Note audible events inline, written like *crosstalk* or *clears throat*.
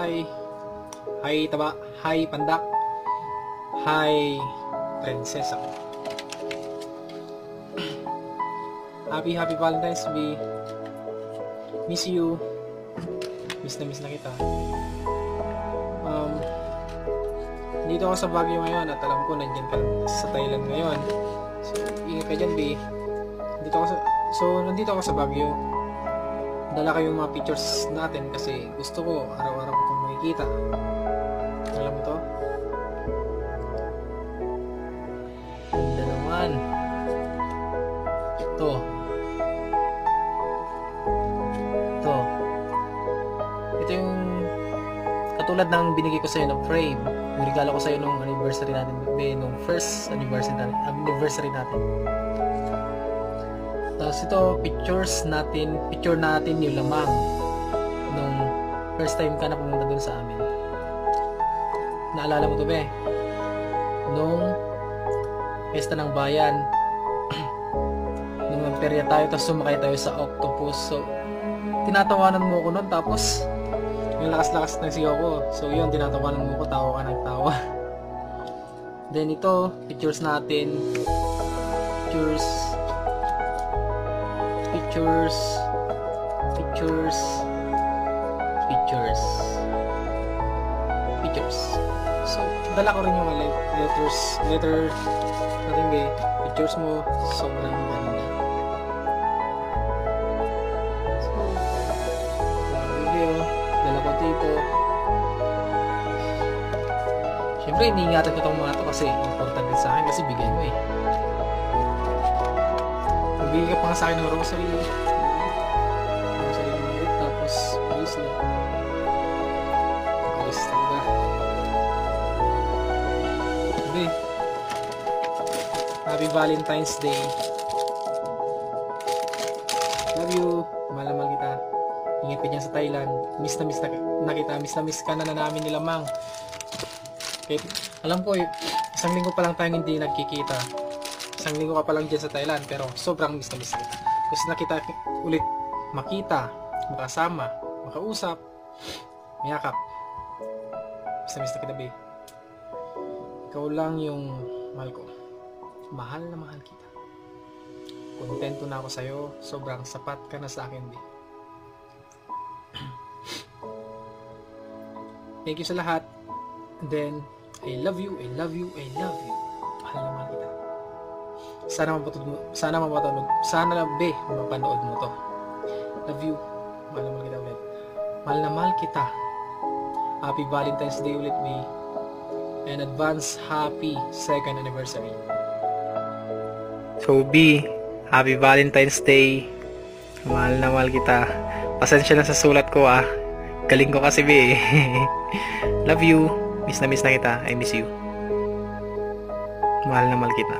Hi. Hi, taba. Hi, pandak. Hi, prinsesa. *clears throat* Happy, happy Valentine's Day. Miss you. Miss na miss na kita. Um, dito ako sa Baguio ngayon at alam ko nandyan ka sa Thailand ngayon. So, ingat ka dyan, B. Dito ako sa, so, nandito ako sa Baguio. Dala ko yung mga pictures natin kasi gusto ko araw-araw makikita. Alam mo to? Ganda naman. Ito. Ito. Ito yung katulad ng binigay ko sa'yo na frame. Yung regalo ko sa'yo nung anniversary natin. Nung first anniversary natin. Anniversary natin. Tapos ito, pictures natin, picture natin yung lamang first time ka na pumunta dun sa amin. Naalala mo to, be? Nung pesta ng bayan, *clears throat* nung nagperya tayo, tapos sumakay tayo sa octopus. So, tinatawanan mo ko nun, tapos yung lakas-lakas ng sigaw ko. So, yun, tinatawanan mo ko, tawa ka ng. *laughs* Then, ito, pictures natin. Pictures. Pictures. Pictures. Pictures. Pictures. So, dala ko rin yung like, letters, letter, natin ba, pictures mo, sobrang ganda. So, oh, dala ko dito. Siyempre, iniingatan ko itong mga to kasi important sa akin kasi bigay mo eh. Magbigay ka pa nga sa akin ng rosary. Rosary ng maliit, tapos bracelet. Happy Valentine's Day. Love you. Mahal mahal kita. Ingat ka dyan sa Thailand. Miss na miss na, na kita. Miss na miss ka na na namin nila mang. Kahit, alam ko, isang linggo pa lang tayong hindi nagkikita. Isang linggo ka pa lang dyan sa Thailand. Pero sobrang miss na miss kita. Gusto na kita ulit makita, makasama, makausap, mayakap. Miss na miss na kita, babe. Ikaw lang yung mahal ko. Mahal na mahal kita. Kontento na ako sa'yo. Sobrang sapat ka na sa akin, babe. *clears throat* Thank you sa lahat. And then, I love you, I love you, I love you. Mahal na mahal kita. Sana mapatod mo, sana mapatod, sana na be, mapanood mo to. Love you. Mahal na mahal kita ulit. Mahal na mahal kita. Happy Valentine's Day ulit, be. And advance happy second anniversary. So, B, happy Valentine's Day. Mahal na mahal kita. Pasensya na sa sulat ko ah. Galing ko kasi B eh. *laughs* Love you. Miss na miss na kita. I miss you. Mahal na mahal kita.